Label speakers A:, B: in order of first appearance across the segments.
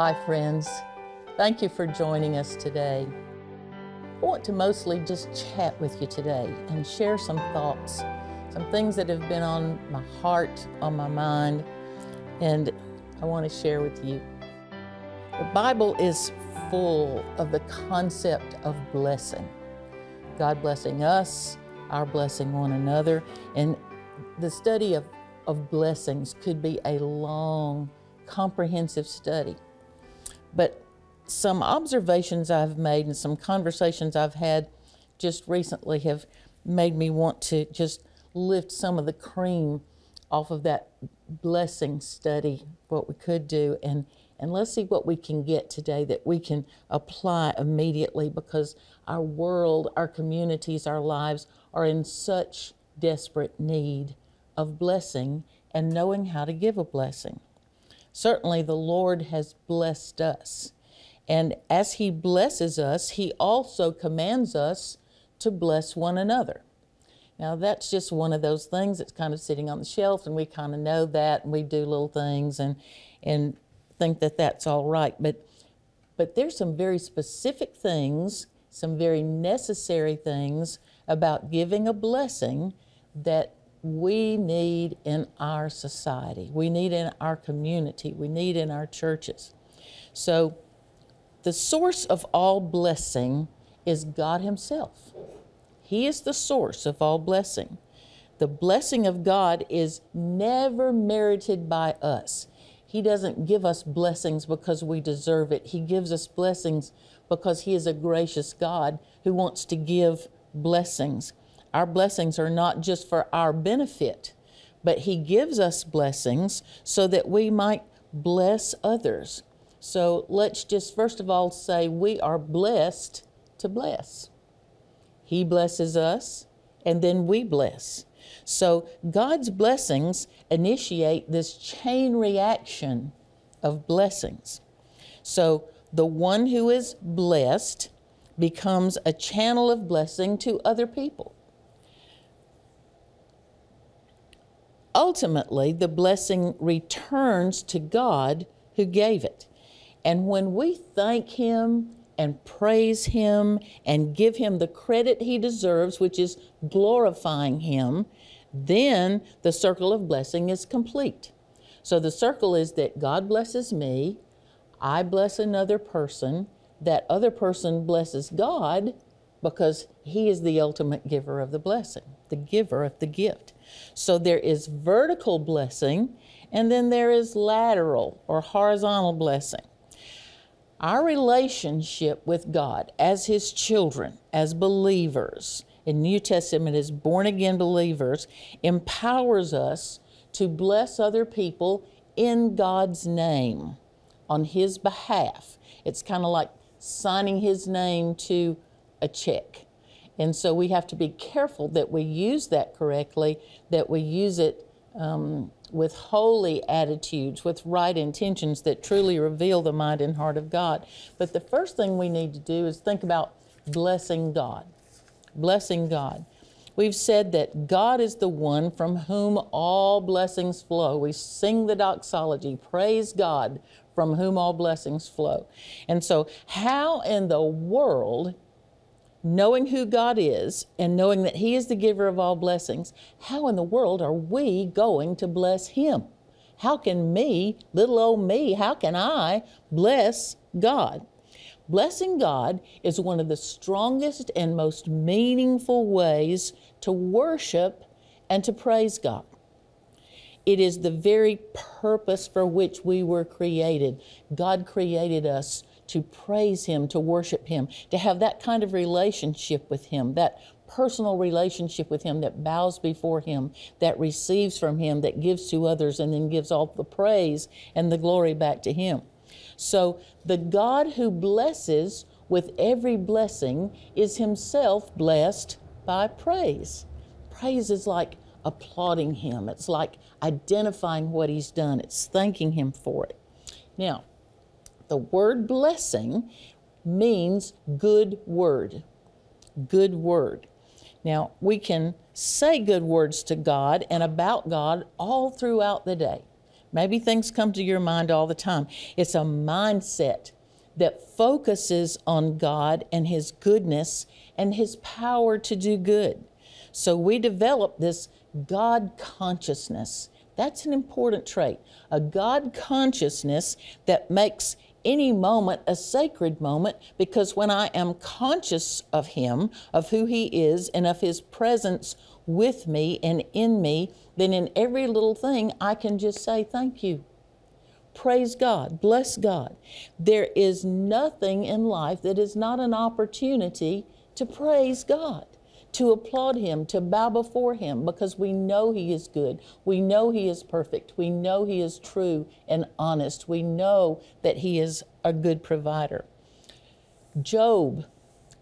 A: Hi, friends. Thank you for joining us today. I want to mostly just chat with you today and share some thoughts, some things that have been on my heart, on my mind, and I want to share with you. The Bible is full of the concept of blessing. God blessing us, our blessing one another, and the study of, of blessings could be a long, comprehensive study. But some observations I've made and some conversations I've had just recently have made me want to just lift some of the cream off of that blessing study, what we could do, and, and let's see what we can get today that we can apply immediately because our world, our communities, our lives are in such desperate need of blessing and knowing how to give a blessing. Certainly, the Lord has blessed us. And as He blesses us, He also commands us to bless one another. Now, that's just one of those things that's kind of sitting on the shelf, and we kind of know that, and we do little things and, and think that that's all right. But, but there's some very specific things, some very necessary things about giving a blessing that we need in our society, we need in our community, we need in our churches. So, the source of all blessing is God Himself. He is the source of all blessing. The blessing of God is never merited by us. He doesn't give us blessings because we deserve it. He gives us blessings because He is a gracious God who wants to give blessings. Our blessings are not just for our benefit, but He gives us blessings so that we might bless others. So let's just first of all say we are blessed to bless. He blesses us, and then we bless. So God's blessings initiate this chain reaction of blessings. So the one who is blessed becomes a channel of blessing to other people. Ultimately, the blessing returns to God who gave it. And when we thank Him and praise Him and give Him the credit He deserves, which is glorifying Him, then the circle of blessing is complete. So the circle is that God blesses me, I bless another person, that other person blesses God because He is the ultimate giver of the blessing, the giver of the gift. So there is vertical blessing, and then there is lateral or horizontal blessing. Our relationship with God as His children, as believers, in New Testament as born again believers, empowers us to bless other people in God's name on His behalf. It's kind of like signing His name to a check. And so we have to be careful that we use that correctly, that we use it um, with holy attitudes, with right intentions that truly reveal the mind and heart of God. But the first thing we need to do is think about blessing God. Blessing God. We've said that God is the one from whom all blessings flow. We sing the doxology, praise God from whom all blessings flow. And so, how in the world knowing who God is and knowing that He is the giver of all blessings, how in the world are we going to bless Him? How can me, little old me, how can I bless God? Blessing God is one of the strongest and most meaningful ways to worship and to praise God. It is the very purpose for which we were created. God created us to praise Him, to worship Him, to have that kind of relationship with Him, that personal relationship with Him that bows before Him, that receives from Him, that gives to others, and then gives all the praise and the glory back to Him. So the God who blesses with every blessing is Himself blessed by praise. Praise is like applauding Him, it's like identifying what He's done, it's thanking Him for it. Now, the word blessing means good word. Good word. Now, we can say good words to God and about God all throughout the day. Maybe things come to your mind all the time. It's a mindset that focuses on God and His goodness and His power to do good. So we develop this God consciousness. That's an important trait. A God consciousness that makes any moment a sacred moment because when I am conscious of Him, of who He is, and of His presence with me and in me, then in every little thing I can just say, Thank you. Praise God. Bless God. There is nothing in life that is not an opportunity to praise God to applaud him, to bow before him, because we know he is good. We know he is perfect. We know he is true and honest. We know that he is a good provider. Job,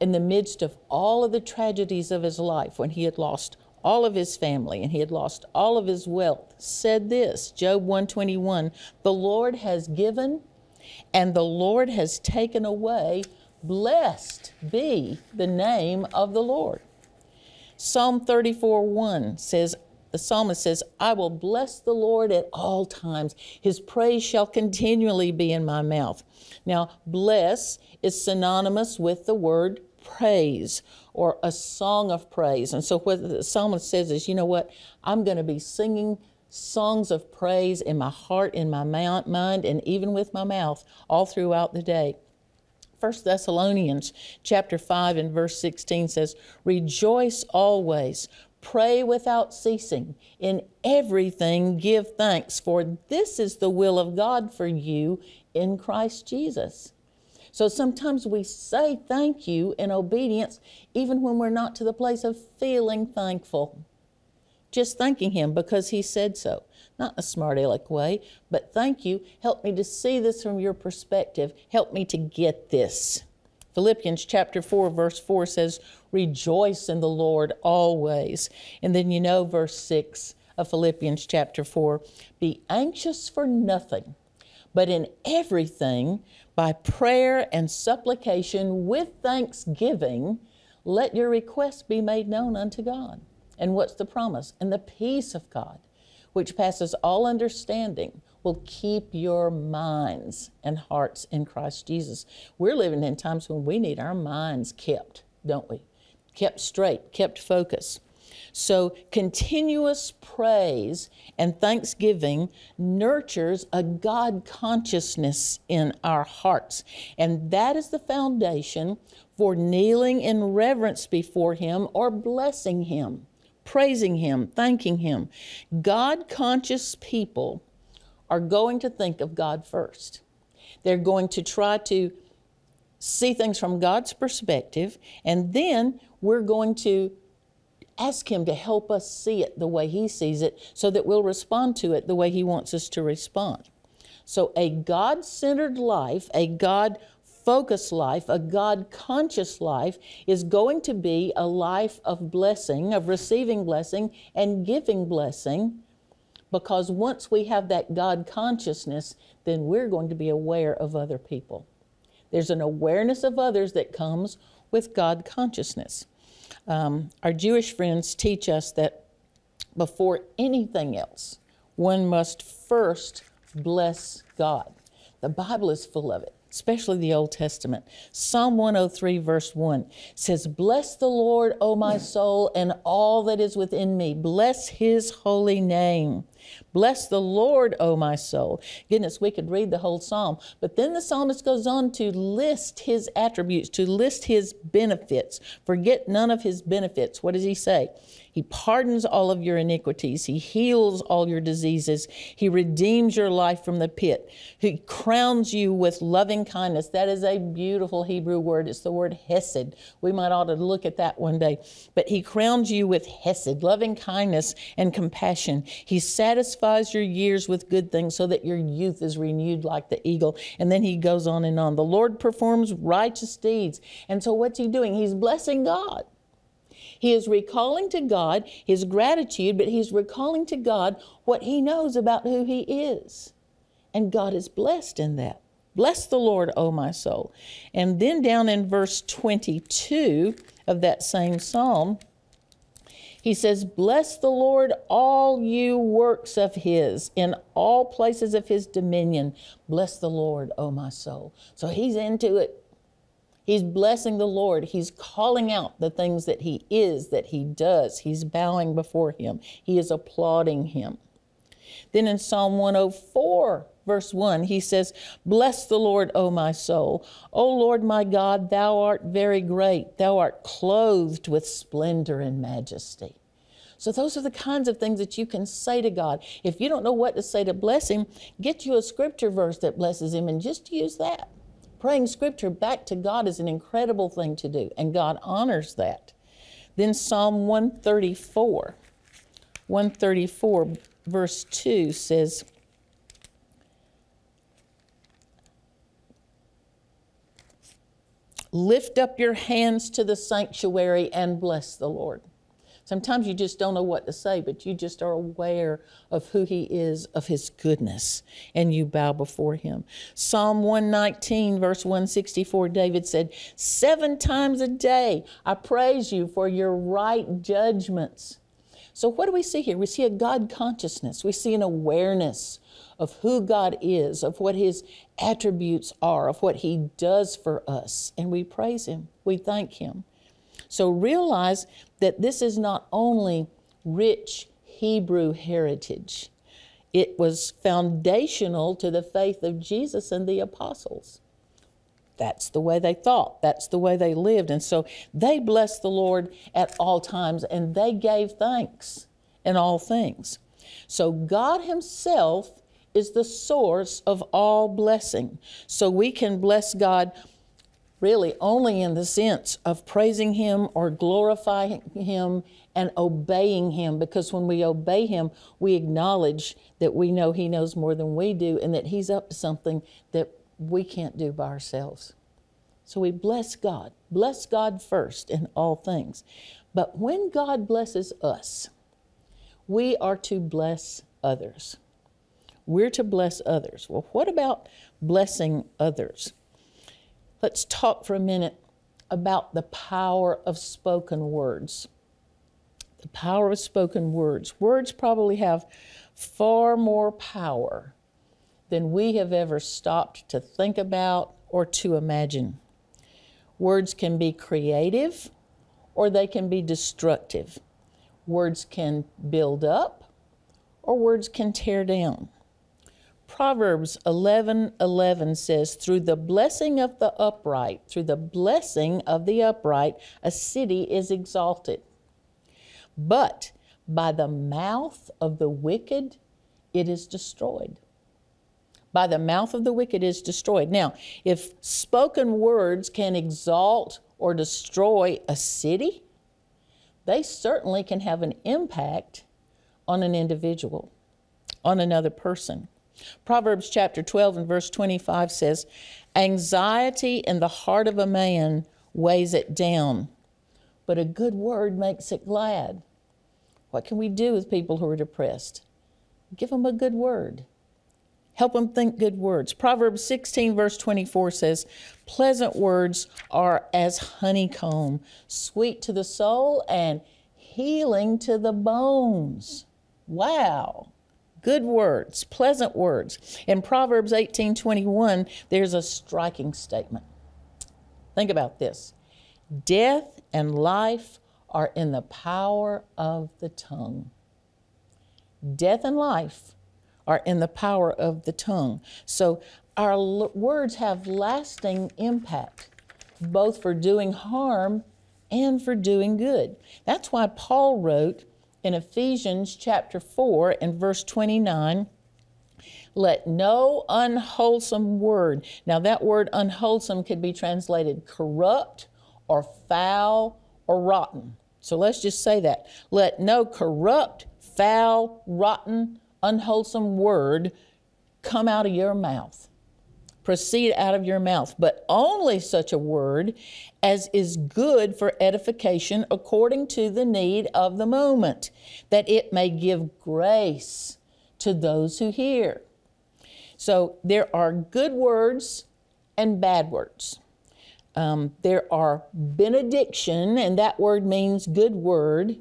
A: in the midst of all of the tragedies of his life, when he had lost all of his family and he had lost all of his wealth, said this Job 121 The Lord has given and the Lord has taken away. Blessed be the name of the Lord. Psalm 34 1 says, the psalmist says, I will bless the Lord at all times. His praise shall continually be in my mouth. Now, bless is synonymous with the word praise or a song of praise. And so, what the psalmist says is, you know what? I'm going to be singing songs of praise in my heart, in my mind, and even with my mouth all throughout the day. 1 Thessalonians chapter 5 and verse 16 says, Rejoice always, pray without ceasing, in everything give thanks, for this is the will of God for you in Christ Jesus. So sometimes we say thank you in obedience, even when we're not to the place of feeling thankful. Just thanking Him because He said so not in a smart aleck way, but thank you. Help me to see this from your perspective. Help me to get this. Philippians chapter 4, verse 4 says, Rejoice in the Lord always. And then you know verse 6 of Philippians chapter 4 Be anxious for nothing, but in everything, by prayer and supplication with thanksgiving, let your requests be made known unto God. And what's the promise? And the peace of God, which passes all understanding, will keep your minds and hearts in Christ Jesus. We're living in times when we need our minds kept, don't we? Kept straight, kept focused. So, continuous praise and thanksgiving nurtures a God consciousness in our hearts. And that is the foundation for kneeling in reverence before Him or blessing Him praising Him, thanking Him. God conscious people are going to think of God first. They're going to try to see things from God's perspective, and then we're going to ask Him to help us see it the way He sees it so that we'll respond to it the way He wants us to respond. So, a God centered life, a God focused life, a God conscious life, is going to be a life of blessing, of receiving blessing and giving blessing. Because once we have that God consciousness, then we're going to be aware of other people. There's an awareness of others that comes with God consciousness. Um, our Jewish friends teach us that before anything else, one must first bless God. The Bible is full of it especially the Old Testament. Psalm 103, verse 1 says, Bless the Lord, O my soul, and all that is within me. Bless his holy name. Bless the Lord, O my soul. Goodness, we could read the whole psalm. But then the psalmist goes on to list his attributes, to list his benefits. Forget none of his benefits. What does he say? He pardons all of your iniquities. He heals all your diseases. He redeems your life from the pit. He crowns you with loving kindness. That is a beautiful Hebrew word. It's the word hesed. We might ought to look at that one day. But he crowns you with hesed, loving kindness and compassion. He satisfies your years with good things so that your youth is renewed like the eagle. And then he goes on and on. The Lord performs righteous deeds. And so what's he doing? He's blessing God. He is recalling to God his gratitude, but he's recalling to God what he knows about who he is. And God is blessed in that. Bless the Lord, O my soul. And then down in verse 22 of that same psalm, He says, Bless the Lord, all you works of his, in all places of his dominion. Bless the Lord, O my soul. So he's into it. He's blessing the Lord. He's calling out the things that he is, that he does. He's bowing before him. He is applauding him. Then in Psalm 104, verse 1, he says, Bless the Lord, O my soul. O Lord my God, thou art very great. Thou art clothed with splendor and majesty. So, those are the kinds of things that you can say to God. If you don't know what to say to bless Him, get you a scripture verse that blesses Him and just use that. Praying scripture back to God is an incredible thing to do, and God honors that. Then, Psalm 134. 134, verse 2 says, Lift up your hands to the sanctuary and bless the Lord. Sometimes you just don't know what to say, but you just are aware of who He is, of His goodness, and you bow before Him. Psalm 119, verse 164, David said, Seven times a day I praise you for your right judgments. So, what do we see here? We see a God consciousness, we see an awareness of who God is, of what His attributes are, of what He does for us. And we praise Him, we thank Him. So realize that this is not only rich Hebrew heritage, it was foundational to the faith of Jesus and the apostles. That's the way they thought. That's the way they lived. And so they blessed the Lord at all times and they gave thanks in all things. So God Himself is the source of all blessing. So we can bless God really only in the sense of praising Him or glorifying Him and obeying Him, because when we obey Him, we acknowledge that we know He knows more than we do and that He's up to something that we can't do by ourselves. So we bless God. Bless God first in all things. But when God blesses us, we are to bless others. We're to bless others. Well, what about blessing others? Let's talk for a minute about the power of spoken words. The power of spoken words. Words probably have far more power than we have ever stopped to think about or to imagine. Words can be creative or they can be destructive. Words can build up or words can tear down. Proverbs 11 11 says, Through the blessing of the upright, through the blessing of the upright, a city is exalted. But by the mouth of the wicked, it is destroyed. By the mouth of the wicked is destroyed. Now, if spoken words can exalt or destroy a city, they certainly can have an impact on an individual, on another person. Proverbs chapter 12 and verse 25 says, Anxiety in the heart of a man weighs it down, but a good word makes it glad. What can we do with people who are depressed? Give them a good word. Help them think good words. Proverbs 16, verse 24 says, Pleasant words are as honeycomb, sweet to the soul and healing to the bones. Wow good words, pleasant words. In Proverbs 18:21, there's a striking statement. Think about this. Death and life are in the power of the tongue. Death and life are in the power of the tongue. So our words have lasting impact, both for doing harm and for doing good. That's why Paul wrote in Ephesians chapter 4 and verse 29 let no unwholesome word. Now, that word unwholesome could be translated corrupt or foul or rotten. So let's just say that. Let no corrupt, foul, rotten, unwholesome word come out of your mouth proceed out of your mouth, but only such a word as is good for edification according to the need of the moment, that it may give grace to those who hear. So there are good words and bad words. Um, there are benediction, and that word means good word,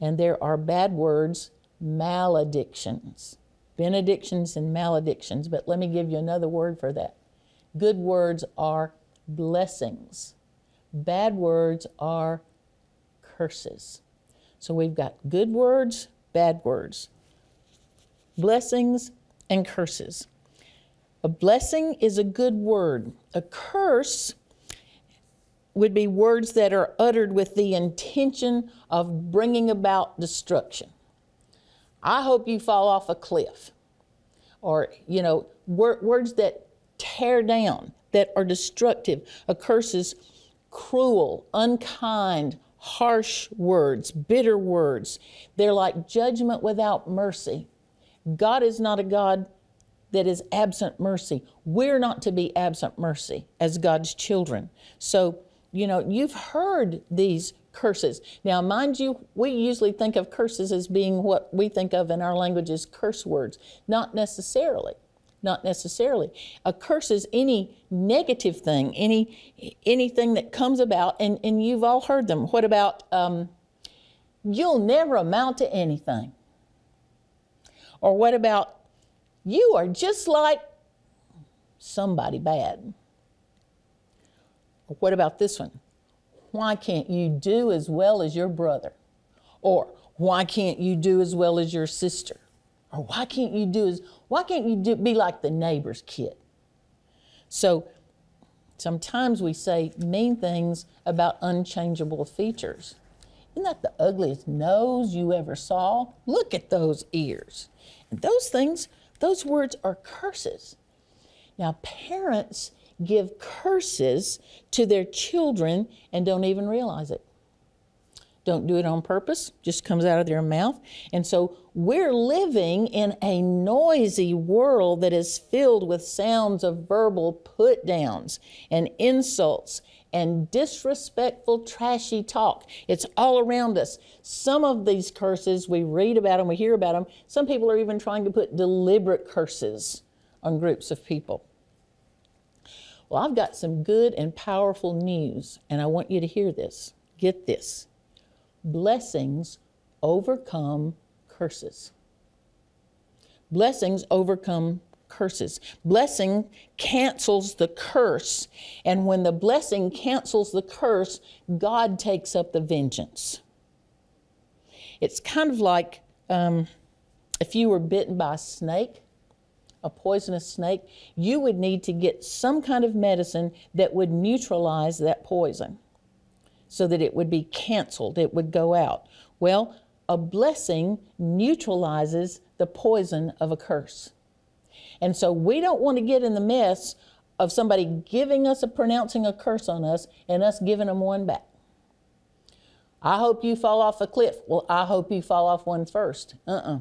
A: And there are bad words, maledictions. Benedictions and maledictions, but let me give you another word for that. Good words are blessings. Bad words are curses. So we've got good words, bad words, blessings, and curses. A blessing is a good word. A curse would be words that are uttered with the intention of bringing about destruction. I hope you fall off a cliff. Or, you know, wor- words that tear down, that are destructive. A curse is cruel, unkind, harsh words, bitter words. They're like judgment without mercy. God is not a God that is absent mercy. We're not to be absent mercy as God's children. So, you know, you've heard these curses. Now, mind you, we usually think of curses as being what we think of in our language as curse words. Not necessarily. Not necessarily. A curse is any negative thing, any anything that comes about, and, and you've all heard them. What about um, you'll never amount to anything? Or what about you are just like somebody bad? What about this one? Why can't you do as well as your brother? Or why can't you do as well as your sister? Or why can't you do as why can't you do, be like the neighbor's kid? So sometimes we say mean things about unchangeable features. Isn't that the ugliest nose you ever saw? Look at those ears. And those things, those words are curses. Now, parents give curses to their children and don't even realize it. Don't do it on purpose, just comes out of their mouth. And so we're living in a noisy world that is filled with sounds of verbal put downs and insults and disrespectful, trashy talk. It's all around us. Some of these curses, we read about them, we hear about them. Some people are even trying to put deliberate curses on groups of people. Well, I've got some good and powerful news, and I want you to hear this. Get this blessings overcome curses. Blessings overcome curses. Blessing cancels the curse, and when the blessing cancels the curse, God takes up the vengeance. It's kind of like um, if you were bitten by a snake a poisonous snake, you would need to get some kind of medicine that would neutralize that poison so that it would be canceled, it would go out. Well, a blessing neutralizes the poison of a curse. And so we don't want to get in the mess of somebody giving us a pronouncing a curse on us and us giving them one back. I hope you fall off a cliff. Well, I hope you fall off one first. Uh uh-uh. uh.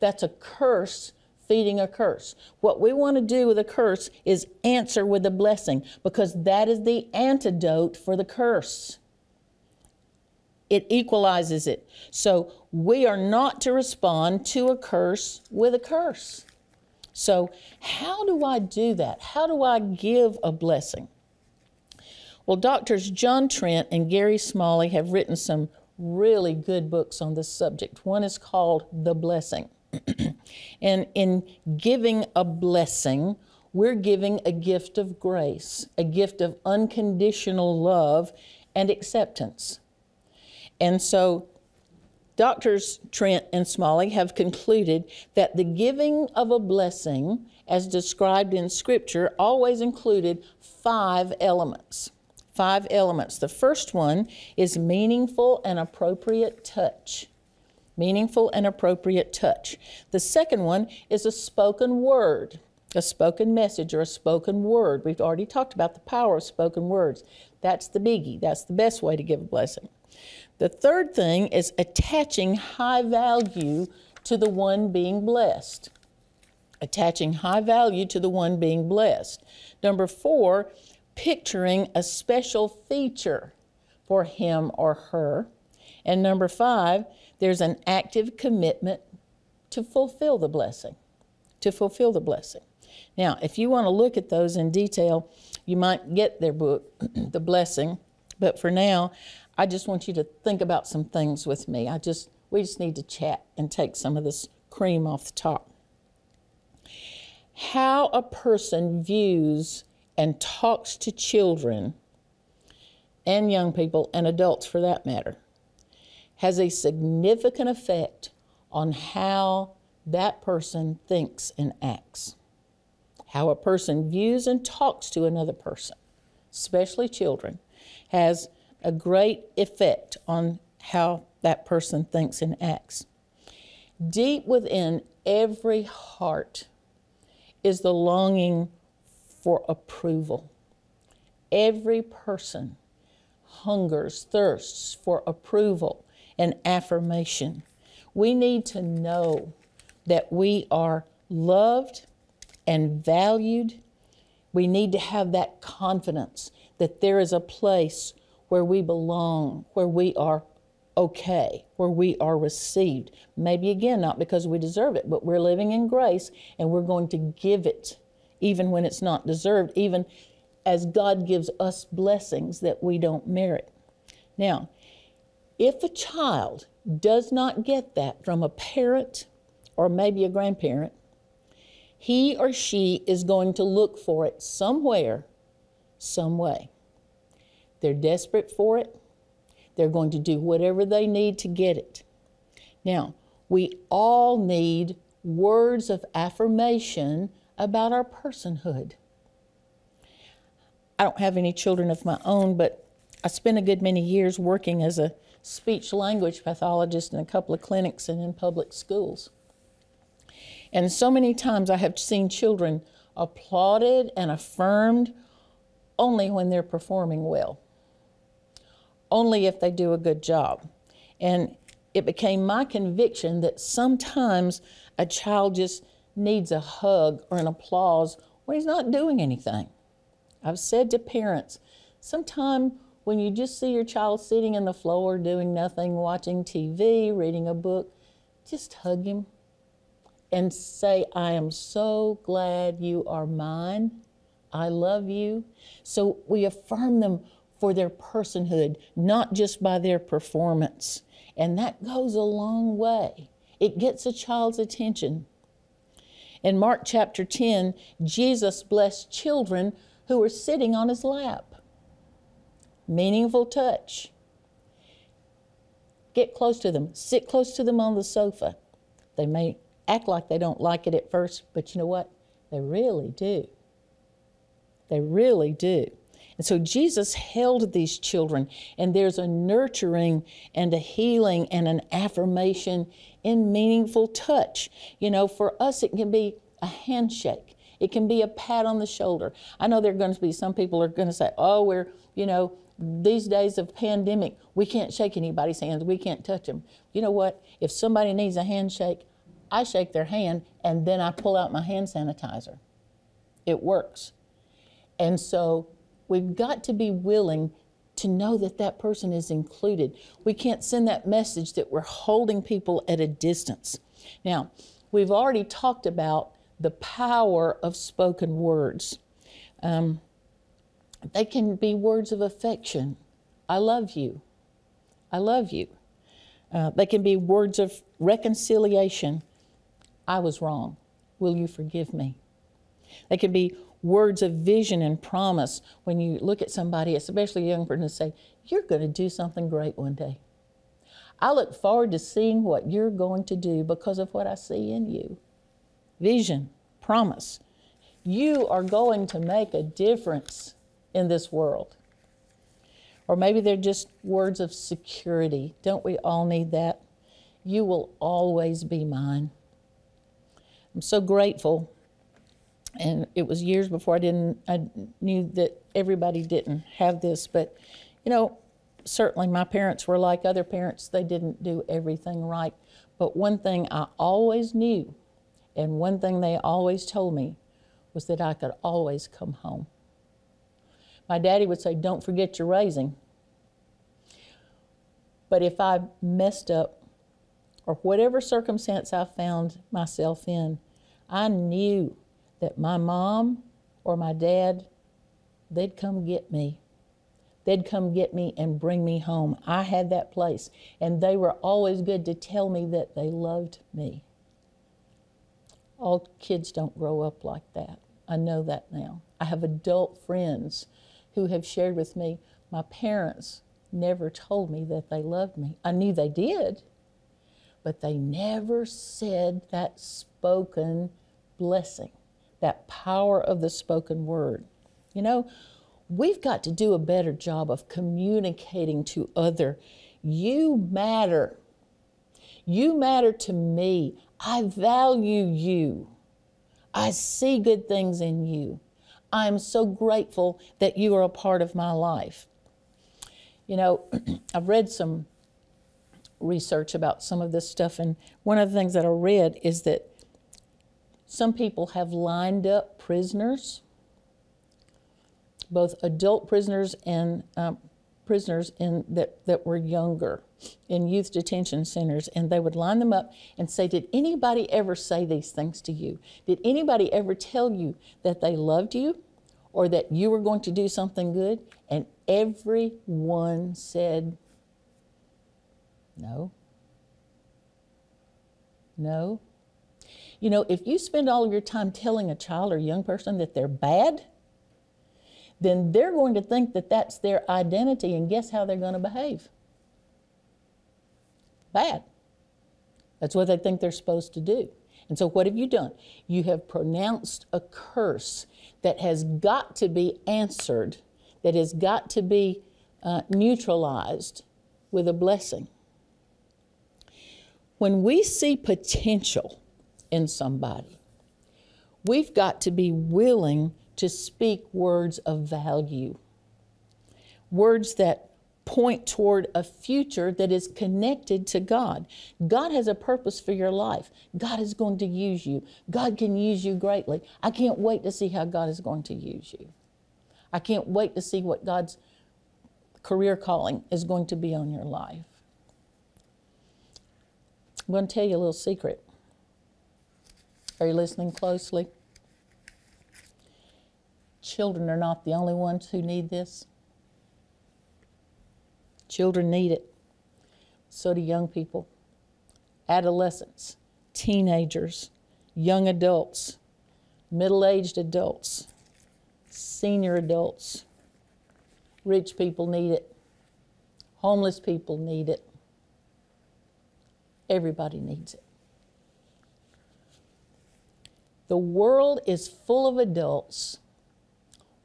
A: That's a curse feeding a curse. What we want to do with a curse is answer with a blessing because that is the antidote for the curse. It equalizes it. So we are not to respond to a curse with a curse. So, how do I do that? How do I give a blessing? Well, doctors John Trent and Gary Smalley have written some really good books on this subject. One is called The Blessing. And in giving a blessing, we're giving a gift of grace, a gift of unconditional love and acceptance. And so, Doctors Trent and Smalley have concluded that the giving of a blessing, as described in Scripture, always included five elements. Five elements. The first one is meaningful and appropriate touch meaningful and appropriate touch. The second one is a spoken word, a spoken message or a spoken word. We've already talked about the power of spoken words. That's the biggie, that's the best way to give a blessing. The third thing is attaching high value to the one being blessed. Attaching high value to the one being blessed. Number four, picturing a special feature for him or her. And number five, there's an active commitment to fulfill the blessing, to fulfill the blessing. Now, if you want to look at those in detail, you might get their book, The Blessing. But for now, I just want you to think about some things with me. I just we just need to chat and take some of this cream off the top. How a person views and talks to children and young people and adults for that matter has a significant effect on how that person thinks and acts. How a person views and talks to another person, especially children, has a great effect on how that person thinks and acts. Deep within every heart is the longing for approval. Every person hungers, thirsts for approval and affirmation. We need to know that we are loved and valued. We need to have that confidence that there is a place where we belong, where we are okay, where we are received. Maybe again, not because we deserve it, but we're living in grace and we're going to give it even when it's not deserved, even as God gives us blessings that we don't merit. Now, if a child does not get that from a parent or maybe a grandparent, he or she is going to look for it somewhere, some way. They're desperate for it. They're going to do whatever they need to get it. Now, we all need words of affirmation about our personhood. I don't have any children of my own, but I spent a good many years working as a speech language pathologist in a couple of clinics and in public schools. And so many times I have seen children applauded and affirmed only when they're performing well only if they do a good job. And it became my conviction that sometimes a child just needs a hug or an applause when he's not doing anything. I've said to parents, sometimes when you just see your child sitting in the floor doing nothing, watching TV, reading a book, just hug him and say, I am so glad you are mine. I love you. So we affirm them for their personhood, not just by their performance. And that goes a long way. It gets a child's attention. In Mark chapter 10, Jesus blessed children who were sitting on his lap. Meaningful touch. Get close to them, sit close to them on the sofa. They may act like they don't like it at first, but you know what? They really do. They really do. And so Jesus held these children, and there's a nurturing and a healing and an affirmation in meaningful touch. You know, for us, it can be a handshake, it can be a pat on the shoulder. I know there are going to be some people are going to say, oh, we're, you know, these days of pandemic, we can't shake anybody's hands, we can't touch them. You know what? If somebody needs a handshake, I shake their hand and then I pull out my hand sanitizer. It works. And so We've got to be willing to know that that person is included. We can't send that message that we're holding people at a distance. Now, we've already talked about the power of spoken words. Um, they can be words of affection. I love you. I love you. Uh, they can be words of reconciliation. I was wrong. Will you forgive me? They can be words of vision and promise when you look at somebody, especially a young person, and say, You're going to do something great one day. I look forward to seeing what you're going to do because of what I see in you. Vision, promise. You are going to make a difference in this world. Or maybe they're just words of security. Don't we all need that? You will always be mine. I'm so grateful and it was years before I didn't I knew that everybody didn't have this, but you know, certainly my parents were like other parents. They didn't do everything right, but one thing I always knew, and one thing they always told me, was that I could always come home. My daddy would say, "Don't forget your raising." But if I messed up, or whatever circumstance I found myself in, I knew that my mom or my dad, they'd come get me. they'd come get me and bring me home. I had that place, and they were always good to tell me that they loved me. All kids don't grow up like that. I know that now. I have adult friends who have shared with me my parents never told me that they loved me. I knew they did, but they never said that spoken blessing, that power of the spoken word. You know, we've got to do a better job of communicating to other. You matter. You matter to me. I value you. I see good things in you. I'm so grateful that you are a part of my life. You know, I've read some research about some of this stuff, and one of the things that I read is that some people have lined up prisoners, both adult prisoners and um, prisoners in, that, that were younger in youth detention centers, and they would line them up and say, Did anybody ever say these things to you? Did anybody ever tell you that they loved you or that you were going to do something good? And everyone said, No. No. You know, if you spend all of your time telling a child or young person that they're bad, then they're going to think that that's their identity, and guess how they're going to behave? Bad. That's what they think they're supposed to do. And so, what have you done? You have pronounced a curse that has got to be answered, that has got to be uh, neutralized with a blessing. When we see potential in somebody, we've got to be willing to speak words of value, words that point toward a future that is connected to God. God has a purpose for your life. God is going to use you. God can use you greatly. I can't wait to see how God is going to use you. I can't wait to see what God's career calling is going to be on your life. I'm going to tell you a little secret. Are you listening closely? Children are not the only ones who need this. Children need it. So do young people, adolescents, teenagers, young adults, middle aged adults, senior adults. Rich people need it. Homeless people need it. Everybody needs it. The world is full of adults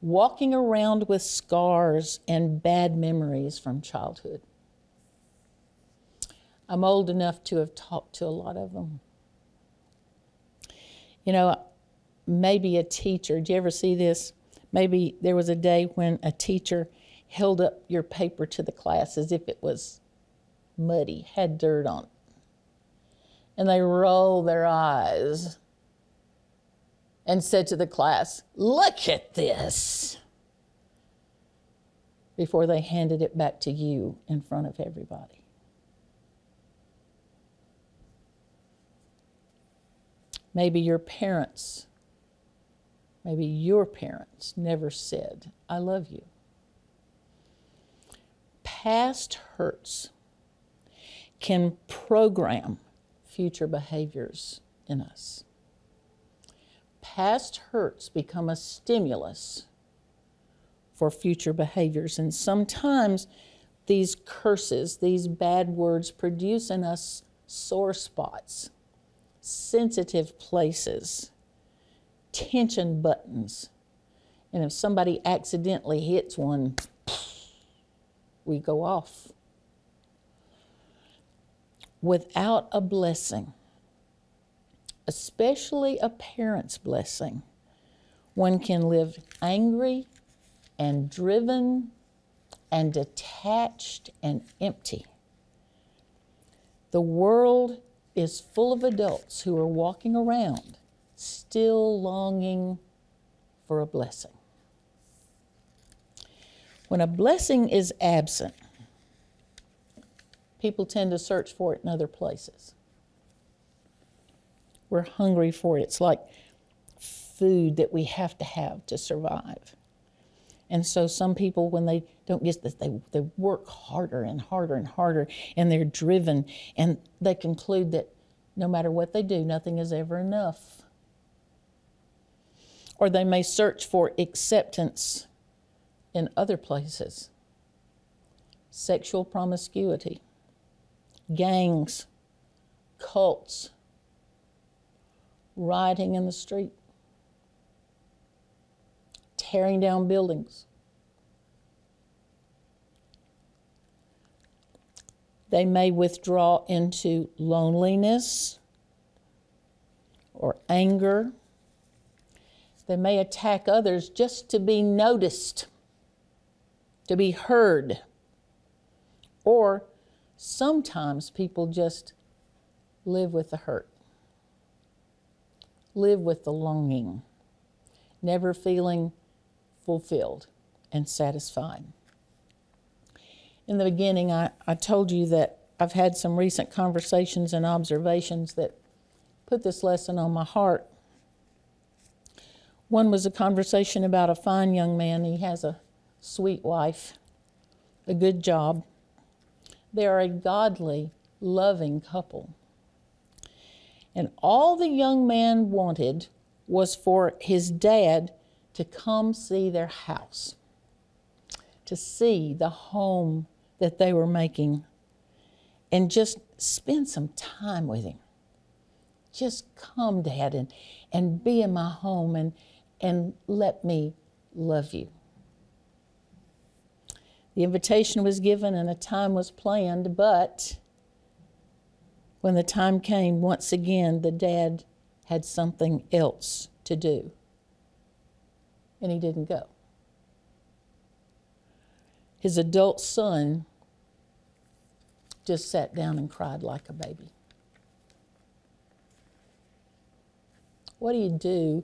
A: walking around with scars and bad memories from childhood. I'm old enough to have talked to a lot of them. You know, maybe a teacher, do you ever see this? Maybe there was a day when a teacher held up your paper to the class as if it was muddy, had dirt on it. And they roll their eyes and said to the class, Look at this, before they handed it back to you in front of everybody. Maybe your parents, maybe your parents never said, I love you. Past hurts can program future behaviors in us past hurts become a stimulus for future behaviors. And sometimes these curses, these bad words, produce in us sore spots, sensitive places, tension buttons. And if somebody accidentally hits one, we go off. Without a blessing, especially a parent's blessing, one can live angry and driven and detached and empty. The world is full of adults who are walking around still longing for a blessing. When a blessing is absent, people tend to search for it in other places. We're hungry for it. It's like food that we have to have to survive. And so some people, when they don't get this, they, they work harder and harder and harder, and they're driven, and they conclude that no matter what they do, nothing is ever enough. Or they may search for acceptance in other places sexual promiscuity, gangs, cults, rioting in the street, tearing down buildings. They may withdraw into loneliness or anger. They may attack others just to be noticed, to be heard. Or sometimes people just live with the hurt, live with the longing, never feeling fulfilled and satisfied. In the beginning, I, I told you that I've had some recent conversations and observations that put this lesson on my heart. One was a conversation about a fine young man. He has a sweet wife, a good job. They are a godly, loving couple. And all the young man wanted was for his dad to come see their house, to see the home that they were making, and just spend some time with him. Just come, Dad, and, and be in my home and, and let me love you. The invitation was given and a time was planned, but when the time came, once again, the dad had something else to do. And he didn't go. His adult son just sat down and cried like a baby. What do you do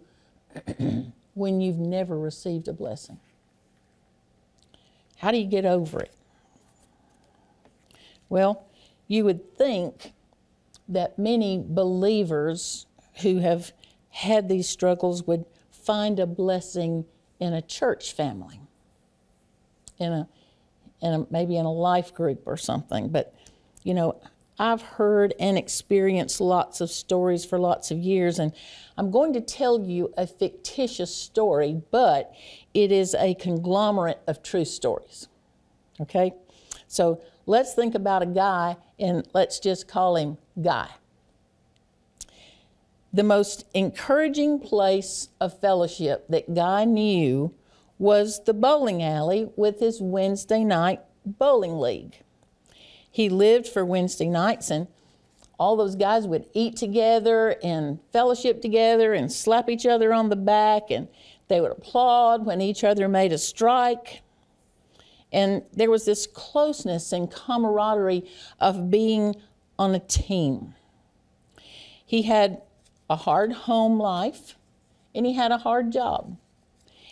A: when you've never received a blessing? How do you get over it? Well, you would think that many believers who have had these struggles would find a blessing in a church family, in a, in a maybe in a life group or something. But you know, I've heard and experienced lots of stories for lots of years, and I'm going to tell you a fictitious story, but it is a conglomerate of true stories. Okay? So let's think about a guy, and let's just call him Guy. The most encouraging place of fellowship that Guy knew was the bowling alley with his Wednesday night bowling league. He lived for Wednesday nights, and all those guys would eat together and fellowship together and slap each other on the back, and they would applaud when each other made a strike. And there was this closeness and camaraderie of being on a team. He had a hard home life and he had a hard job.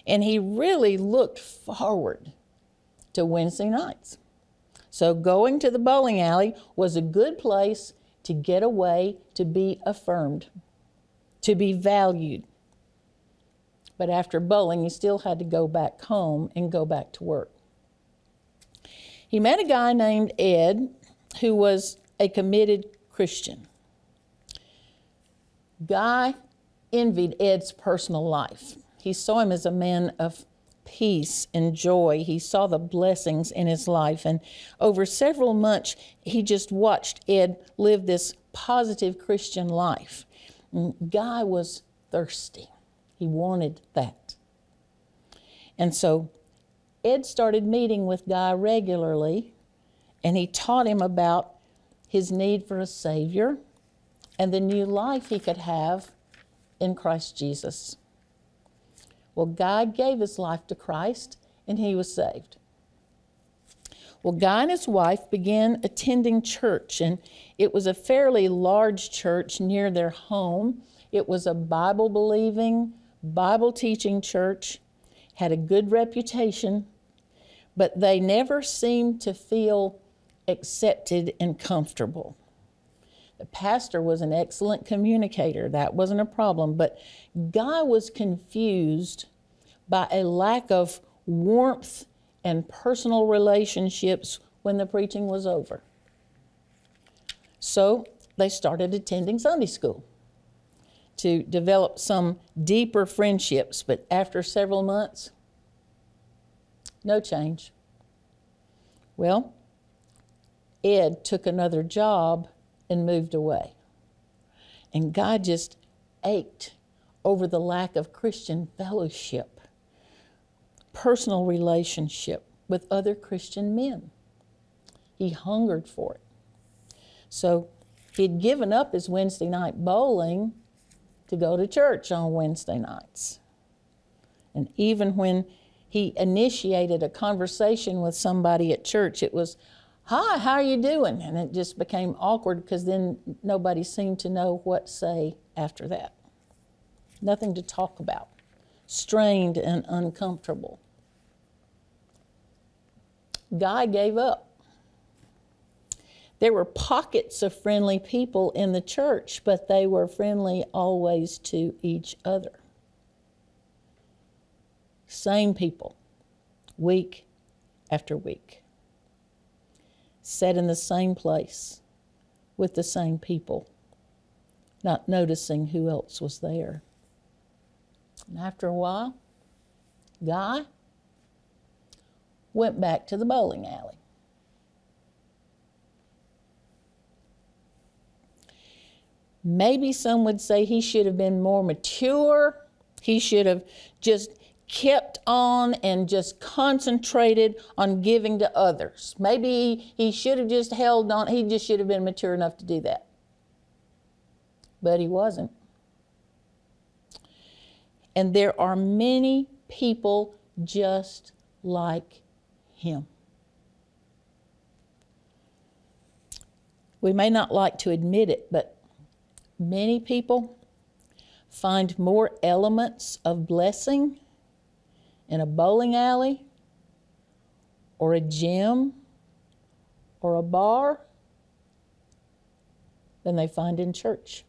A: And he really looked forward to Wednesday nights. So going to the bowling alley was a good place to get away, to be affirmed, to be valued. But after bowling, he still had to go back home and go back to work. He met a guy named Ed who was a committed Christian. Guy envied Ed's personal life. He saw him as a man of peace and joy. He saw the blessings in his life. And over several months, he just watched Ed live this positive Christian life. Guy was thirsty, he wanted that. And so Ed started meeting with Guy regularly, and he taught him about his need for a Savior and the new life he could have in Christ Jesus. Well, Guy gave his life to Christ and he was saved. Well, Guy and his wife began attending church, and it was a fairly large church near their home. It was a Bible believing, Bible teaching church, had a good reputation, but they never seemed to feel accepted and comfortable. The pastor was an excellent communicator, that wasn't a problem, but Guy was confused by a lack of warmth and personal relationships when the preaching was over. So they started attending Sunday school to develop some deeper friendships, but after several months, no change. Well, Ed took another job and moved away. And Guy just ached over the lack of Christian fellowship, personal relationship with other Christian men. He hungered for it. So he'd given up his Wednesday night bowling to go to church on Wednesday nights. And even when he initiated a conversation with somebody at church, it was, Hi, how are you doing? And it just became awkward because then nobody seemed to know what to say after that. Nothing to talk about. Strained and uncomfortable. Guy gave up. There were pockets of friendly people in the church, but they were friendly always to each other. Same people, week after week sat in the same place with the same people, not noticing who else was there. And after a while, Guy went back to the bowling alley. Maybe some would say he should have been more mature. He should have just kept on and just concentrated on giving to others. Maybe he should have just held on, he just should have been mature enough to do that. But he wasn't. And there are many people just like him. We may not like to admit it, but many people find more elements of blessing in a bowling alley or a gym or a bar than they find in church.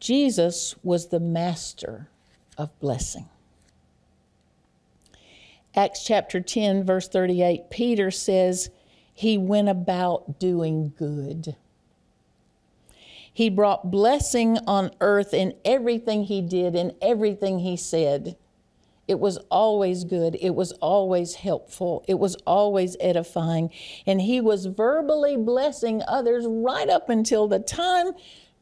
A: Jesus was the master of blessing. Acts chapter 10, verse 38, Peter says, He went about doing good. He brought blessing on earth in everything he did, in everything he said. It was always good. It was always helpful. It was always edifying. And he was verbally blessing others right up until the time,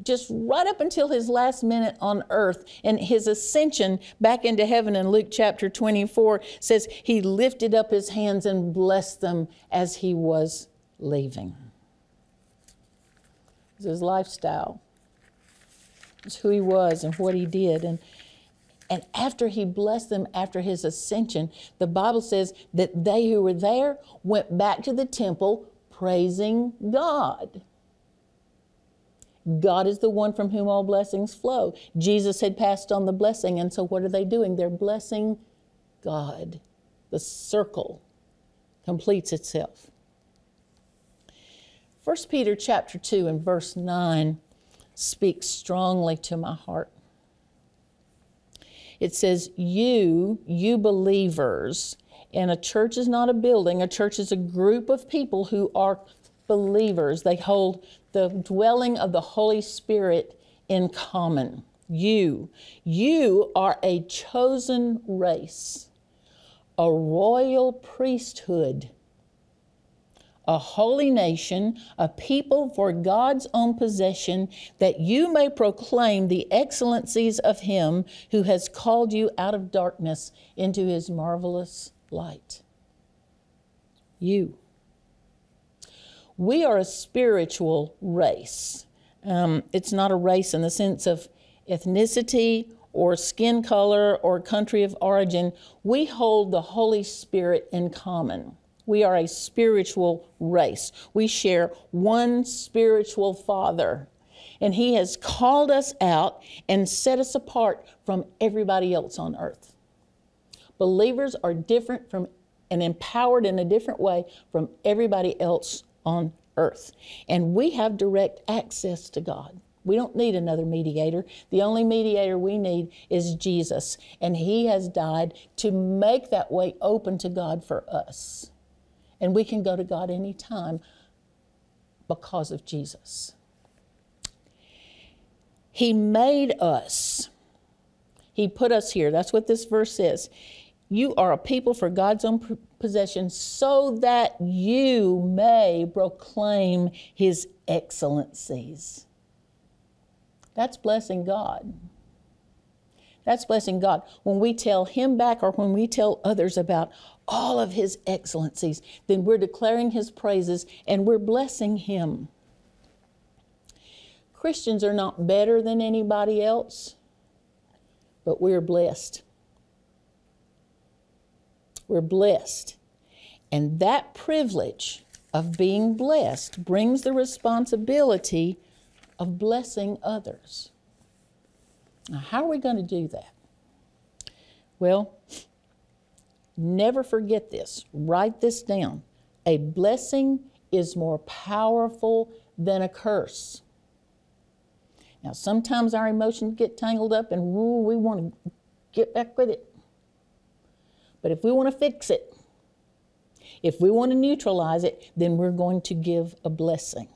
A: just right up until his last minute on earth. And his ascension back into heaven in Luke chapter 24 says he lifted up his hands and blessed them as he was leaving was his lifestyle. It's who he was and what he did. And, and after he blessed them after his ascension, the Bible says that they who were there went back to the temple praising God. God is the one from whom all blessings flow. Jesus had passed on the blessing, and so what are they doing? They're blessing God. The circle completes itself. 1 Peter chapter 2 and verse 9 speaks strongly to my heart. It says, You, you believers, and a church is not a building, a church is a group of people who are believers. They hold the dwelling of the Holy Spirit in common. You, you are a chosen race, a royal priesthood a holy nation, a people for God's own possession, that you may proclaim the excellencies of Him who has called you out of darkness into His marvelous light. You. We are a spiritual race. Um, it's not a race in the sense of ethnicity or skin color or country of origin. We hold the Holy Spirit in common. We are a spiritual race. We share one spiritual Father. And He has called us out and set us apart from everybody else on earth. Believers are different from and empowered in a different way from everybody else on earth. And we have direct access to God. We don't need another mediator. The only mediator we need is Jesus, and He has died to make that way open to God for us. And we can go to God anytime because of Jesus. He made us. He put us here. That's what this verse says. You are a people for God's own possession, so that you may proclaim his excellencies. That's blessing God. That's blessing God. When we tell him back or when we tell others about all of his excellencies, then we're declaring his praises and we're blessing him. Christians are not better than anybody else, but we're blessed. We're blessed. And that privilege of being blessed brings the responsibility of blessing others. Now, how are we going to do that? Well, never forget this. Write this down. A blessing is more powerful than a curse. Now, sometimes our emotions get tangled up and ooh, we want to get back with it. But if we want to fix it, if we want to neutralize it, then we're going to give a blessing.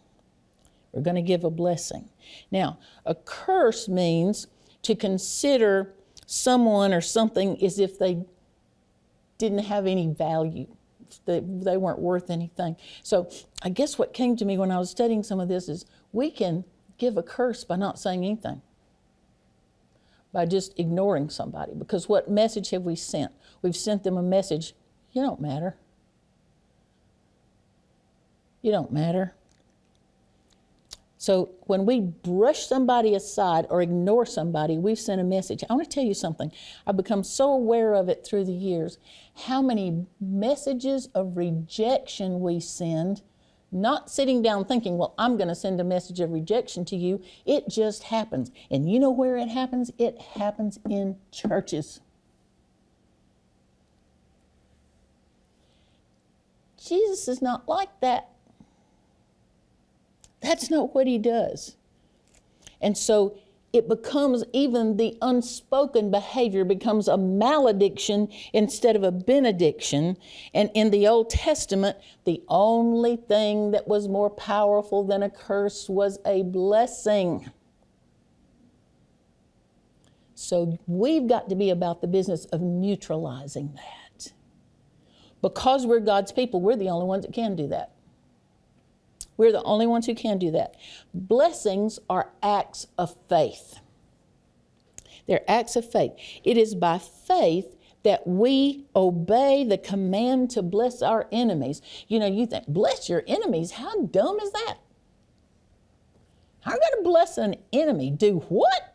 A: We're going to give a blessing. Now, a curse means to consider someone or something as if they didn't have any value, that they weren't worth anything. So, I guess what came to me when I was studying some of this is we can give a curse by not saying anything, by just ignoring somebody. Because what message have we sent? We've sent them a message you don't matter. You don't matter. So when we brush somebody aside or ignore somebody, we've sent a message. I want to tell you something. I've become so aware of it through the years how many messages of rejection we send, not sitting down thinking, well, I'm going to send a message of rejection to you. It just happens. And you know where it happens? It happens in churches. Jesus is not like that. That's not what he does. And so it becomes even the unspoken behavior becomes a malediction instead of a benediction. And in the Old Testament, the only thing that was more powerful than a curse was a blessing. So we've got to be about the business of neutralizing that. Because we're God's people, we're the only ones that can do that. We're the only ones who can do that. Blessings are acts of faith. They're acts of faith. It is by faith that we obey the command to bless our enemies. You know, you think, bless your enemies? How dumb is that? How am I going to bless an enemy? Do what?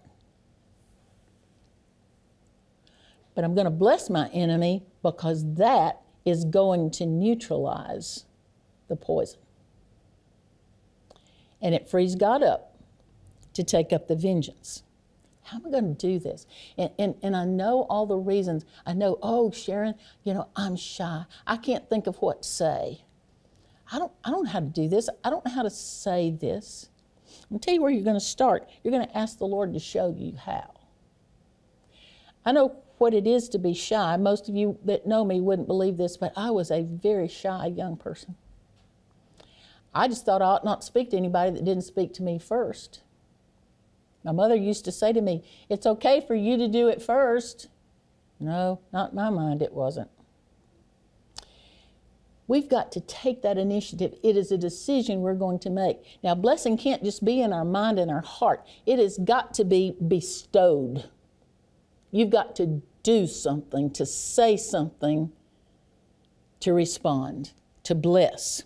A: But I'm going to bless my enemy because that is going to neutralize the poison and it frees God up to take up the vengeance. How am I going to do this? And, and, and I know all the reasons. I know, oh, Sharon, you know, I'm shy. I can't think of what to say. I don't, I don't know how to do this. I don't know how to say this. I'm tell you where you're going to start. You're going to ask the Lord to show you how. I know what it is to be shy. Most of you that know me wouldn't believe this, but I was a very shy young person. I just thought I ought not speak to anybody that didn't speak to me first. My mother used to say to me, It's okay for you to do it first. No, not my mind, it wasn't. We've got to take that initiative. It is a decision we're going to make. Now, blessing can't just be in our mind and our heart, it has got to be bestowed. You've got to do something, to say something, to respond, to bless.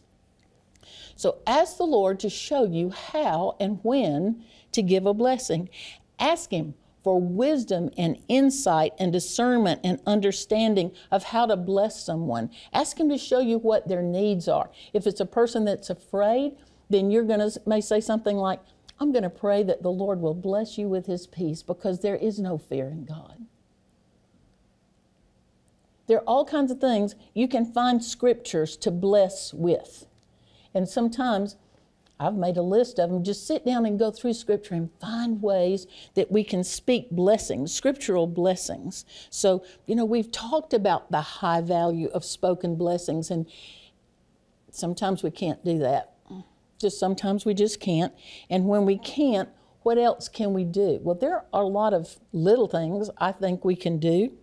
A: So ask the Lord to show you how and when to give a blessing. Ask Him for wisdom and insight and discernment and understanding of how to bless someone. Ask Him to show you what their needs are. If it's a person that's afraid, then you're going to may say something like, I'm going to pray that the Lord will bless you with His peace because there is no fear in God. There are all kinds of things you can find scriptures to bless with. And sometimes I've made a list of them. Just sit down and go through Scripture and find ways that we can speak blessings, scriptural blessings. So, you know, we've talked about the high value of spoken blessings, and sometimes we can't do that. Just sometimes we just can't. And when we can't, what else can we do? Well, there are a lot of little things I think we can do.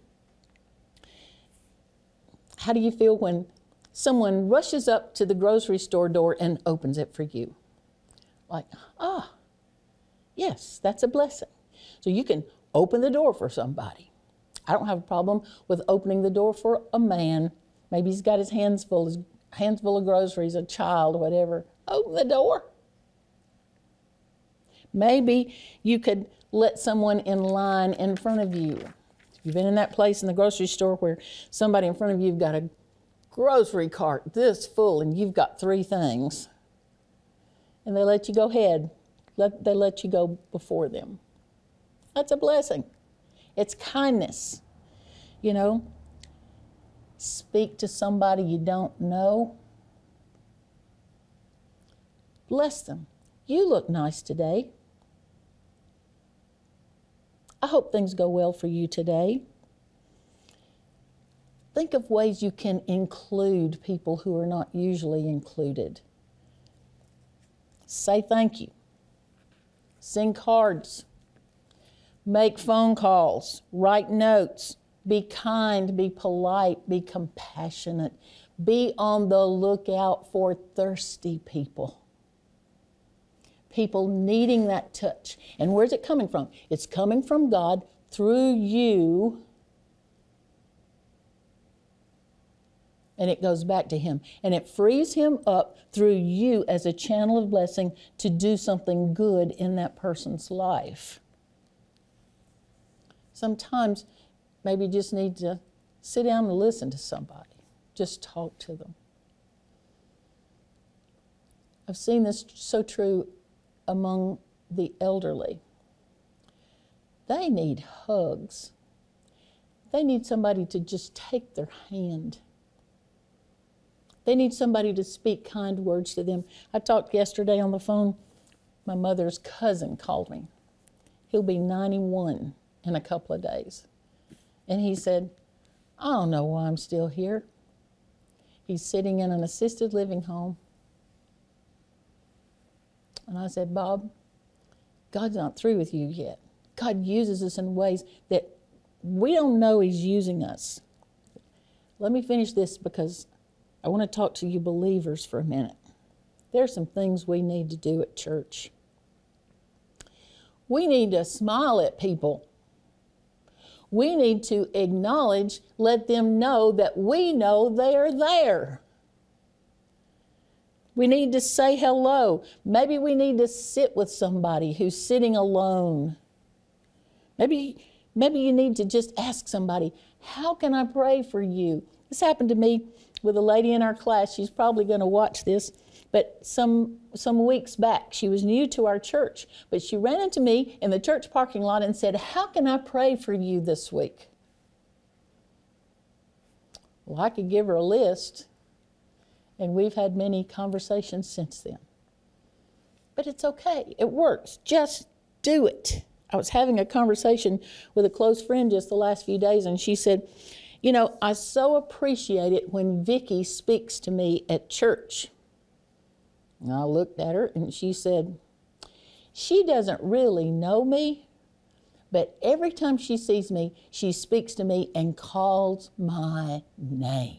A: How do you feel when someone rushes up to the grocery store door and opens it for you? Like, ah, yes, that's a blessing. So you can open the door for somebody. I don't have a problem with opening the door for a man. Maybe he's got his hands full, his hands full of groceries, a child, whatever. Open the door. Maybe you could let someone in line in front of you. You've been in that place in the grocery store where somebody in front of you've got a grocery cart this full and you've got three things. And they let you go ahead. Let, they let you go before them. That's a blessing. It's kindness. You know, speak to somebody you don't know. Bless them. You look nice today. I hope things go well for you today. Think of ways you can include people who are not usually included. Say thank you. Send cards. Make phone calls. Write notes. Be kind. Be polite. Be compassionate. Be on the lookout for thirsty people people needing that touch. And where's it coming from? It's coming from God through you. And it goes back to Him. And it frees Him up through you as a channel of blessing to do something good in that person's life. Sometimes maybe you just need to sit down and listen to somebody, just talk to them. I've seen this so true among the elderly. They need hugs. They need somebody to just take their hand. They need somebody to speak kind words to them. I talked yesterday on the phone. My mother's cousin called me. He'll be 91 in a couple of days. And he said, I don't know why I'm still here. He's sitting in an assisted living home and I said, Bob, God's not through with you yet. God uses us in ways that we don't know He's using us. Let me finish this because I want to talk to you believers for a minute. There are some things we need to do at church. We need to smile at people. We need to acknowledge, let them know that we know they're there. We need to say hello. Maybe we need to sit with somebody who's sitting alone. Maybe, maybe you need to just ask somebody, How can I pray for you? This happened to me with a lady in our class. She's probably going to watch this. But some, some weeks back, she was new to our church, but she ran into me in the church parking lot and said, How can I pray for you this week? Well, I could give her a list and we've had many conversations since then. But it's okay, it works. Just do it. I was having a conversation with a close friend just the last few days, and she said, You know, I so appreciate it when Vicki speaks to me at church. And I looked at her and she said, She doesn't really know me, but every time she sees me, she speaks to me and calls my name.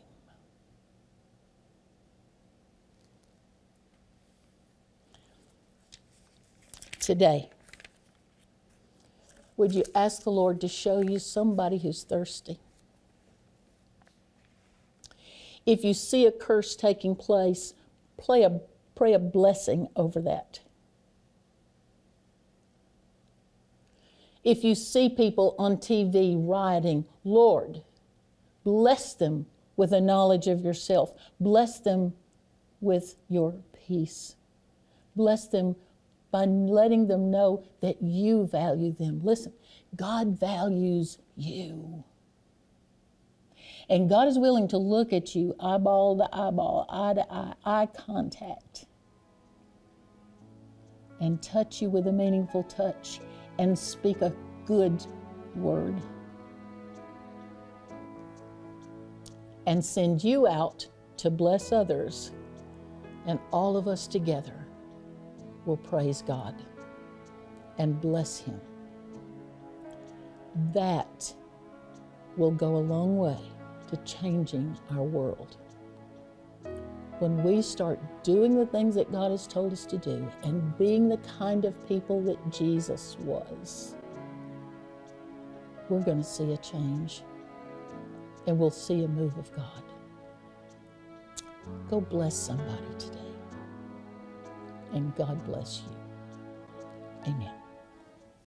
A: today? Would you ask the Lord to show you somebody who's thirsty? If you see a curse taking place, pray a, pray a blessing over that. If you see people on TV rioting, Lord, bless them with a knowledge of yourself. Bless them with your peace. Bless them by letting them know that you value them. Listen, God values you. And God is willing to look at you eyeball to eyeball, eye to eye, eye contact. and touch you with a meaningful touch and speak a good word and send you out to bless others, and all of us together will praise God and bless Him. That will go a long way to changing our world. When we start doing the things that God has told us to do and being the kind of people that Jesus was, we're going to see a change and we'll see a move of God. Go bless somebody today. And God bless you. Amen.